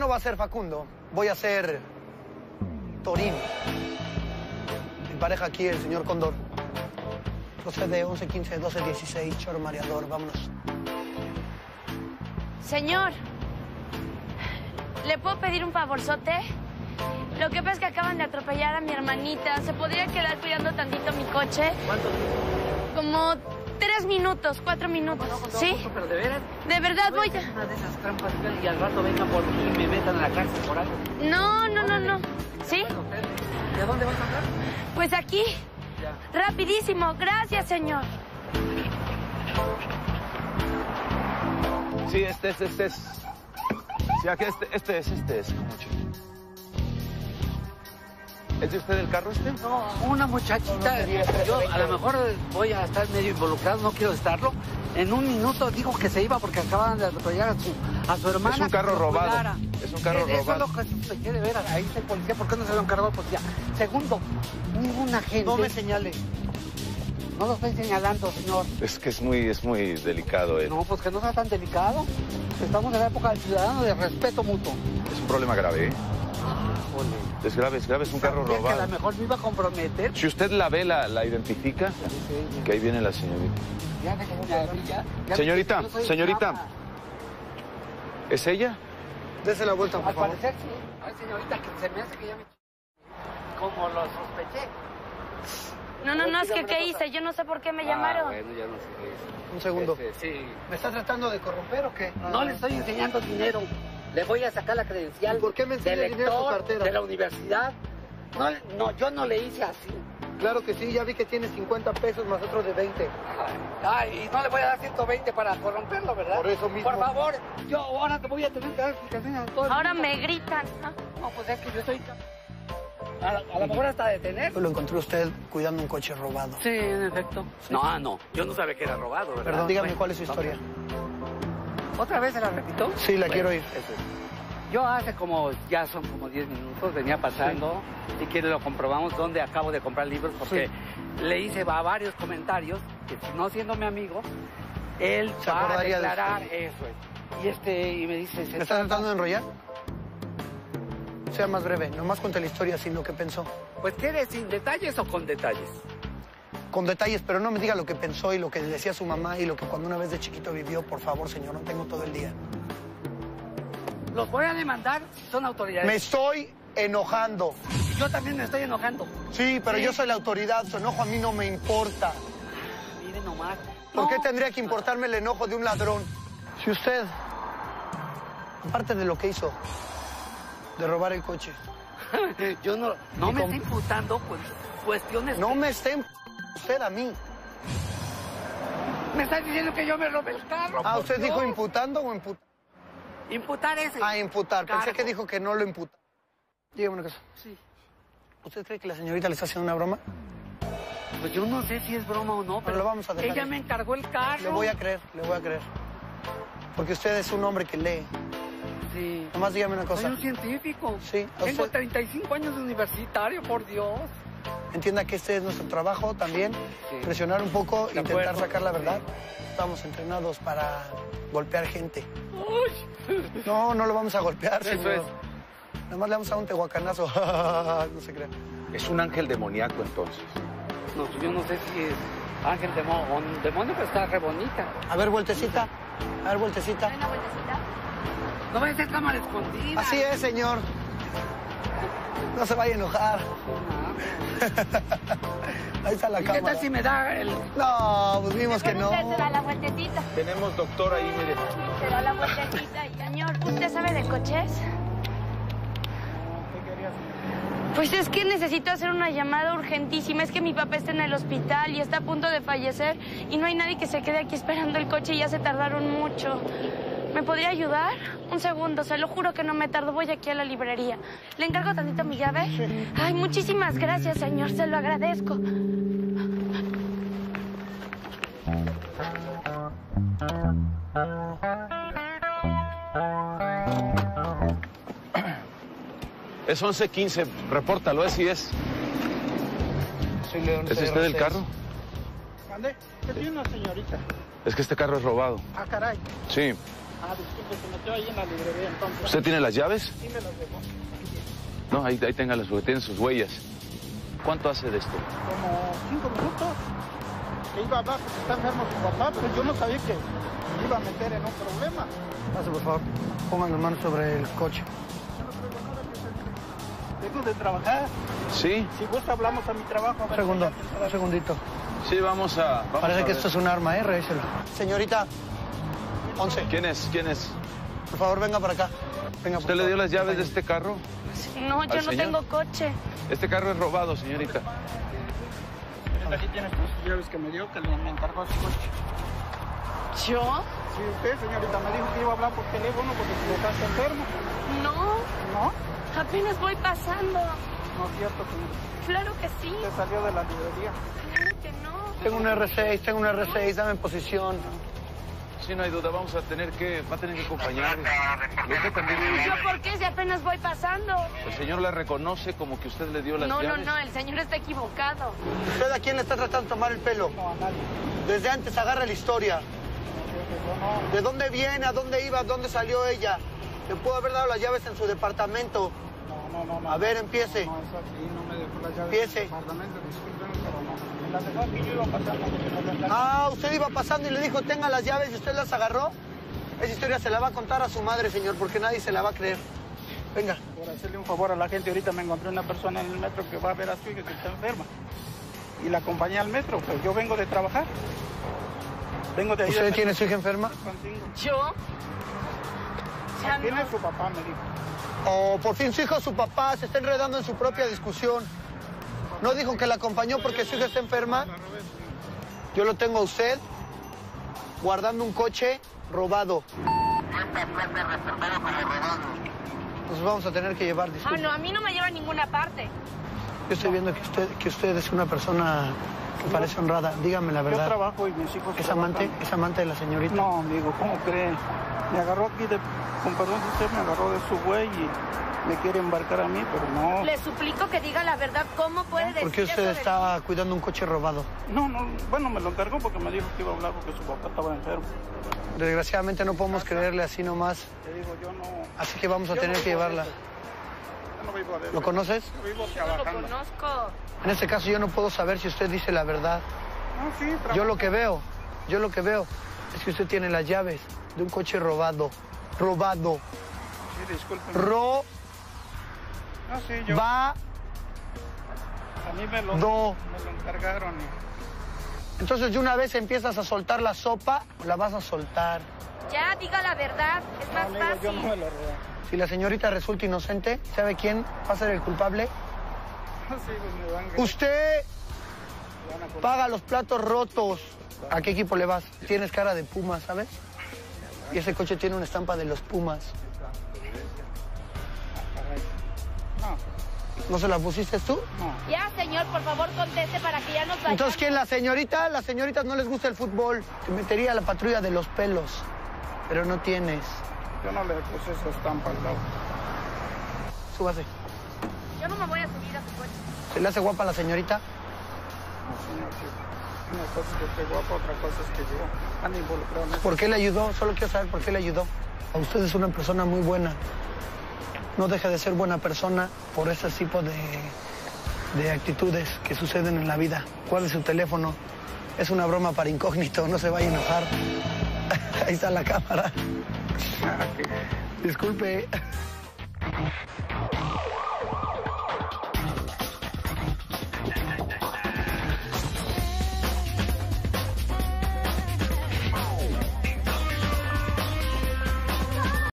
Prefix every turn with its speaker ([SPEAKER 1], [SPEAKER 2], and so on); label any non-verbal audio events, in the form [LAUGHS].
[SPEAKER 1] no va a ser Facundo, voy a ser Torino. Mi pareja aquí, el señor Condor. Procede 11, 15, 12, 16, choro mareador, vámonos.
[SPEAKER 2] Señor, ¿le puedo pedir un favorzote? Lo que pasa es que acaban de atropellar a mi hermanita. ¿Se podría quedar cuidando tantito mi coche?
[SPEAKER 3] ¿Cuánto?
[SPEAKER 2] Como tres minutos, cuatro minutos. ¿Sí?
[SPEAKER 3] Pero de veras.
[SPEAKER 2] De verdad voy a...
[SPEAKER 3] Una de esas trampas y al rato vengan por mí y me metan a la cárcel por algo.
[SPEAKER 2] No, no, no, no. ¿Sí?
[SPEAKER 3] Bueno, espérame. ¿Y a dónde vas a andar?
[SPEAKER 2] Pues aquí.
[SPEAKER 3] Ya.
[SPEAKER 2] Rapidísimo. Gracias, señor.
[SPEAKER 4] Sí, este es, este es. Sí, aquí este, este es, este es. mucho. ¿Es de usted el carro este?
[SPEAKER 3] No, una muchachita. Yo a lo mejor voy a estar medio involucrado, no quiero estarlo. En un minuto dijo que se iba porque acaban de atropellar a su, a su hermana.
[SPEAKER 4] Es un carro robado.
[SPEAKER 3] cuidara.
[SPEAKER 4] Es un carro
[SPEAKER 3] Eso
[SPEAKER 4] robado.
[SPEAKER 3] es lo que sucede, de veras. Ahí está el policía. ¿Por qué no se lo encargó el policía? Segundo, ninguna gente.
[SPEAKER 1] No me señale.
[SPEAKER 3] No lo estoy señalando, señor.
[SPEAKER 4] Es que es muy, es muy delicado, eh.
[SPEAKER 3] No, pues que no sea tan delicado. Estamos en la época del ciudadano de respeto mutuo.
[SPEAKER 4] Es un problema grave, ¿eh? Es grave, es grave, es un carro
[SPEAKER 3] Sabía que a
[SPEAKER 4] robado.
[SPEAKER 3] lo mejor me iba a comprometer.
[SPEAKER 4] Si usted la ve, la, la identifica, que ahí viene la señorita.
[SPEAKER 3] Ya brilla. Ya
[SPEAKER 4] Señorita, señorita.
[SPEAKER 3] guapa.
[SPEAKER 4] ¿Es ella?
[SPEAKER 1] Dese la vuelta, por
[SPEAKER 3] Al
[SPEAKER 1] favor.
[SPEAKER 3] parecer sí. Ay, señorita, que se me hace que ya me... Como lo sospeché.
[SPEAKER 2] No, no, no, es que ¿qué hice? Yo no sé por qué me
[SPEAKER 3] Ah,
[SPEAKER 2] llamaron.
[SPEAKER 3] bueno, ya no sé qué hice.
[SPEAKER 1] Un segundo.
[SPEAKER 3] Este, sí.
[SPEAKER 1] ¿Me está tratando de corromper o qué?
[SPEAKER 3] No le estoy enseñando dinero. Le voy a sacar la credencial
[SPEAKER 1] ¿Y por qué me
[SPEAKER 3] de
[SPEAKER 1] el dinero en su
[SPEAKER 3] lector
[SPEAKER 1] cartera?
[SPEAKER 3] de la universidad. No, no, yo no le hice así.
[SPEAKER 1] Claro que sí, ya vi que tiene 50 pesos más otro de 20.
[SPEAKER 3] Ay, y no le voy a dar 120 para corromperlo, ¿verdad?
[SPEAKER 1] Por eso mismo.
[SPEAKER 3] Por favor, yo ahora te voy a tener que dar explicaciones a todo el
[SPEAKER 2] Ahora me gritan. ¿no?
[SPEAKER 3] No, pues es que yo estoy... A, a lo mejor hasta detener.
[SPEAKER 1] Lo encontré usted cuidando un coche robado.
[SPEAKER 3] Sí, en efecto. No, no, yo no sabía que era robado, ¿verdad?
[SPEAKER 1] Perdón, dígame cuál es su historia.
[SPEAKER 3] ¿Otra vez se la repito?
[SPEAKER 1] Sí, la quiero oír.
[SPEAKER 3] eso es. Yo hace como, ya son como 10 minutos, venía pasando, si quiere lo comprobamos, donde acabo de comprar libros, porque le hice a varios comentarios, que si no siendo mi amigo, él
[SPEAKER 1] Se
[SPEAKER 3] va a
[SPEAKER 1] de
[SPEAKER 3] declarar eso. es. Y este, y me dice...
[SPEAKER 1] ¿Me está
[SPEAKER 3] trata-
[SPEAKER 1] tratando de enrollar? Sea más breve, nomás cuente la historia sin lo que pensó.
[SPEAKER 3] Pues ¿quiere sin detalles o con detalles?
[SPEAKER 1] Con detalles, pero no me diga lo que pensó y lo que decía su mamá y lo que cuando una vez de chiquito vivió, por favor, señor, no tengo todo el día.
[SPEAKER 3] Los voy a demandar si son autoridades.
[SPEAKER 1] Me estoy enojando.
[SPEAKER 3] Yo también me estoy enojando.
[SPEAKER 1] Sí, pero
[SPEAKER 3] Sí.
[SPEAKER 1] yo soy la autoridad, su enojo a mí no me importa.
[SPEAKER 3] Mire nomás.
[SPEAKER 1] ¿Por
[SPEAKER 3] No.
[SPEAKER 1] qué tendría que importarme el enojo de un ladrón? Si usted, aparte de lo que hizo, de robar el coche, [LAUGHS]
[SPEAKER 3] Yo no, no me estoy imputando pues, cuestiones.
[SPEAKER 1] no me esté en usted a mí.
[SPEAKER 3] Me estás diciendo que yo me robé el carro.
[SPEAKER 1] Ah, ¿usted dijo imputando o imputar?
[SPEAKER 3] Imputar ese.
[SPEAKER 1] Ah, imputar. Pensé que dijo que no lo imputa. Dígame una cosa.
[SPEAKER 3] Sí.
[SPEAKER 1] ¿Usted cree que la señorita le está haciendo una broma?
[SPEAKER 3] Pues yo no sé si es broma o no, pero,
[SPEAKER 1] lo vamos a dejar
[SPEAKER 3] ella me encargó el carro.
[SPEAKER 1] Le voy a creer, le voy a creer. Porque usted es un hombre que lee.
[SPEAKER 3] Sí.
[SPEAKER 1] Nomás dígame una
[SPEAKER 3] Soy
[SPEAKER 1] cosa.
[SPEAKER 3] un científico.
[SPEAKER 1] Sí,
[SPEAKER 3] Tengo
[SPEAKER 1] usted-
[SPEAKER 3] 35 años de universitario, por Dios.
[SPEAKER 1] Entienda que este es nuestro trabajo también.
[SPEAKER 3] Sí.
[SPEAKER 1] Presionar un poco,
[SPEAKER 3] De
[SPEAKER 1] intentar
[SPEAKER 3] acuerdo.
[SPEAKER 1] sacar la verdad. Estamos entrenados para golpear gente.
[SPEAKER 3] Uy.
[SPEAKER 1] No, no lo vamos a golpear,
[SPEAKER 3] Eso
[SPEAKER 1] señor.
[SPEAKER 3] es.
[SPEAKER 1] Nada más le vamos a dar un tehuacanazo. [LAUGHS] no se crea.
[SPEAKER 4] Es un ángel demoníaco entonces.
[SPEAKER 3] No, pues yo no sé si es ángel demonio o un demonio, pero está re bonita.
[SPEAKER 1] A ver, vueltecita. A ver, vueltecita.
[SPEAKER 2] ¿Hay una vueltecita?
[SPEAKER 3] No vaya a ser cámara escondida.
[SPEAKER 1] Así es, señor. No se vaya a enojar. [LAUGHS] Ahí está la
[SPEAKER 3] ¿Y qué
[SPEAKER 1] cámara.
[SPEAKER 3] tal si me da el...
[SPEAKER 1] No, pues vimos que no.
[SPEAKER 2] usted se da la vueltecita.
[SPEAKER 4] Tenemos doctor ahí, mire.
[SPEAKER 2] Se da la vueltecita. Y, Señor, ¿usted sabe de coches? Pues es que necesito hacer una llamada urgentísima. Es que mi papá está en el hospital y está a punto de fallecer y no hay nadie que se quede aquí esperando el coche y ya se tardaron mucho. ¿Me podría ayudar? Un segundo, se lo juro que no me tardo. Voy aquí a la librería. ¿Le encargo tantito mi llave? Ay, muchísimas gracias, señor. Se lo agradezco.
[SPEAKER 4] Es 11.15, repórtalo, es si es.
[SPEAKER 1] Soy León
[SPEAKER 4] ¿Es usted el carro?
[SPEAKER 1] ¿Mande? Que tiene una señorita.
[SPEAKER 4] Es que este carro es robado.
[SPEAKER 1] Ah, caray.
[SPEAKER 4] Sí.
[SPEAKER 5] Ah, disculpe, se metió ahí en la librería entonces.
[SPEAKER 4] ¿Usted tiene las llaves?
[SPEAKER 5] Sí me las dejó.
[SPEAKER 4] No, ahí, ahí téngalas, porque tienen sus huellas. ¿Cuánto hace de esto?
[SPEAKER 5] Como cinco minutos. Que iba a hablar porque está enfermo su papá, pero yo no sabía que me iba a meter en un problema.
[SPEAKER 1] Pase, por favor. Pongan las manos sobre el coche.
[SPEAKER 5] Vengo de trabajar.
[SPEAKER 4] Sí,
[SPEAKER 5] Si gusta, hablamos a mi trabajo.
[SPEAKER 1] Un segundo, un segundito.
[SPEAKER 4] sí, vamos a... vamos
[SPEAKER 1] Parece
[SPEAKER 4] a
[SPEAKER 1] que
[SPEAKER 4] ver.
[SPEAKER 1] esto es un arma, ¿eh? Revéselo. Señorita, 11.
[SPEAKER 4] ¿Quién es? ¿Quién es?
[SPEAKER 1] Por favor, venga para acá. Venga, por
[SPEAKER 4] ¿Usted le dio las llaves de este carro?
[SPEAKER 2] No, yo
[SPEAKER 4] ¿Al
[SPEAKER 2] no
[SPEAKER 4] señor?
[SPEAKER 2] tengo coche.
[SPEAKER 4] Este carro es robado, señorita.
[SPEAKER 5] Aquí tienes tus llaves que me dio, que le- me encargó su coche.
[SPEAKER 2] ¿Yo?
[SPEAKER 5] Sí, usted, señorita, me dijo que iba a hablar por teléfono porque si estás enfermo.
[SPEAKER 2] No,
[SPEAKER 5] ¿No?
[SPEAKER 2] apenas voy pasando.
[SPEAKER 5] No es cierto, señorita.
[SPEAKER 2] Claro que sí.
[SPEAKER 5] Usted salió de la librería.
[SPEAKER 2] Claro que no.
[SPEAKER 1] Tengo un R6, tengo un R6, dame posición.
[SPEAKER 4] Sí, no hay duda, vamos a tener que... Va a tener que acompañarle. Usted también...
[SPEAKER 2] ¿Yo por qué si apenas voy pasando?
[SPEAKER 4] El señor la reconoce como que usted le dio las
[SPEAKER 2] No, no,
[SPEAKER 4] llaves.
[SPEAKER 2] no, el señor está equivocado.
[SPEAKER 1] ¿Usted a quién le está tratando de tomar el pelo?
[SPEAKER 5] No, a nadie.
[SPEAKER 1] Desde antes agarra la historia.
[SPEAKER 5] No.
[SPEAKER 1] ¿De dónde viene? ¿A dónde iba? ¿Dónde salió ella? Le pudo haber dado las llaves en su departamento.
[SPEAKER 5] No, no, no, no.
[SPEAKER 1] A ver, empiece.
[SPEAKER 5] No, es aquí, no me dejó las llaves.
[SPEAKER 1] Empiece.
[SPEAKER 5] del departamento, discúlpeme, pero las dejó aquí, yo iba pasando.
[SPEAKER 1] Ah, usted iba pasando y le dijo, tenga las llaves y usted las agarró. Esa historia se la va a contar a su madre, señor, porque nadie se la va a creer. Venga.
[SPEAKER 5] Por hacerle un favor a la gente, ahorita me encontré una persona en el metro que va a ver a su hija que está enferma. Y la acompañé al metro, pues yo vengo de trabajar. Vengo de ahí.
[SPEAKER 1] ¿Usted
[SPEAKER 5] de-
[SPEAKER 1] tiene su hija enferma?
[SPEAKER 5] Contigo.
[SPEAKER 2] ¿Yo? Ya
[SPEAKER 5] ¿Quién
[SPEAKER 2] no.
[SPEAKER 5] es su papá? Me dijo.
[SPEAKER 1] O por fin su hijo o su papá se está enredando en su propia discusión. ¿No dijo que la acompañó porque su hija está enferma? Yo lo tengo a usted guardando un coche robado. Nos vamos a tener que llevar,
[SPEAKER 2] Ah,
[SPEAKER 1] disculpe.
[SPEAKER 2] no, a mí no me lleva a ninguna parte.
[SPEAKER 1] Yo estoy viendo que usted, que usted es una persona que parece honrada. Dígame la
[SPEAKER 5] Yo
[SPEAKER 1] verdad.
[SPEAKER 5] trabajo y mis hijos
[SPEAKER 1] ¿Es
[SPEAKER 5] trabajan.
[SPEAKER 1] amante? ¿Es amante de la señorita?
[SPEAKER 5] No, amigo, ¿cómo cree? Me agarró aquí de... Con perdón de usted, me agarró de su güey y me quiere embarcar a mí, pero no.
[SPEAKER 2] Le suplico que diga la verdad. ¿Cómo puede decir
[SPEAKER 1] ¿Por qué usted
[SPEAKER 2] eso de
[SPEAKER 1] está cuidando un coche robado?
[SPEAKER 5] No, no, bueno, me lo encargó porque me dijo que iba a hablar porque su papá estaba enfermo.
[SPEAKER 1] Desgraciadamente no podemos creerle así nomás.
[SPEAKER 5] Te digo, yo no...
[SPEAKER 1] Así que vamos a
[SPEAKER 5] yo
[SPEAKER 1] tener
[SPEAKER 5] no
[SPEAKER 1] que llevarla.
[SPEAKER 5] eso.
[SPEAKER 1] ¿Lo conoces?
[SPEAKER 5] Yo vivo
[SPEAKER 2] Yo no lo conozco.
[SPEAKER 1] En este caso yo no puedo saber si usted dice la verdad.
[SPEAKER 5] No, sí, trabajo.
[SPEAKER 1] Yo lo que veo, yo lo que veo es que usted tiene las llaves de un coche robado. Robado.
[SPEAKER 5] Sí, discúlpeme.
[SPEAKER 1] Robado.
[SPEAKER 5] No, sí, yo... A mí me lo,
[SPEAKER 1] Do.
[SPEAKER 5] me lo encargaron. y-
[SPEAKER 1] Entonces de una vez empiezas a soltar la sopa, la vas a soltar.
[SPEAKER 2] Ya, diga la verdad. Es
[SPEAKER 5] No,
[SPEAKER 2] más
[SPEAKER 5] amigo, yo no
[SPEAKER 2] fácil.
[SPEAKER 5] me lo robé.
[SPEAKER 1] Si la señorita resulta inocente, ¿sabe quién va a ser el culpable?
[SPEAKER 5] Sí, pues me van a...
[SPEAKER 1] Usted paga los platos rotos. ¿A qué equipo le vas? Tienes cara de Puma, ¿sabes? Y ese coche tiene una estampa de los Pumas.
[SPEAKER 5] No,
[SPEAKER 1] ¿No se la pusiste tú?
[SPEAKER 5] no.
[SPEAKER 2] Ya, señor, por favor, conteste para que ya nos vayamos.
[SPEAKER 1] Entonces, ¿quién? La señorita. Las señoritas no les gusta el fútbol. Te metería a la patrulla de los pelos. Pero no tienes.
[SPEAKER 5] Yo no le puse esa estampa al lado.
[SPEAKER 1] Súbase.
[SPEAKER 2] Yo no me voy a subir a su coche.
[SPEAKER 1] ¿Se le hace guapa a la señorita?
[SPEAKER 5] No, señor, sí. Una cosa es que esté guapo, otra cosa es que yo ande involucrado en eso.
[SPEAKER 1] ¿Por qué le ayudó? Solo quiero saber por qué le ayudó. A usted es una persona muy buena. No deje de ser buena persona por ese tipo de, de actitudes que suceden en la vida. Guarde su teléfono. Es una broma para incógnito, no se vaya a enojar. Ahí está la cámara. [LAUGHS] Disculpe.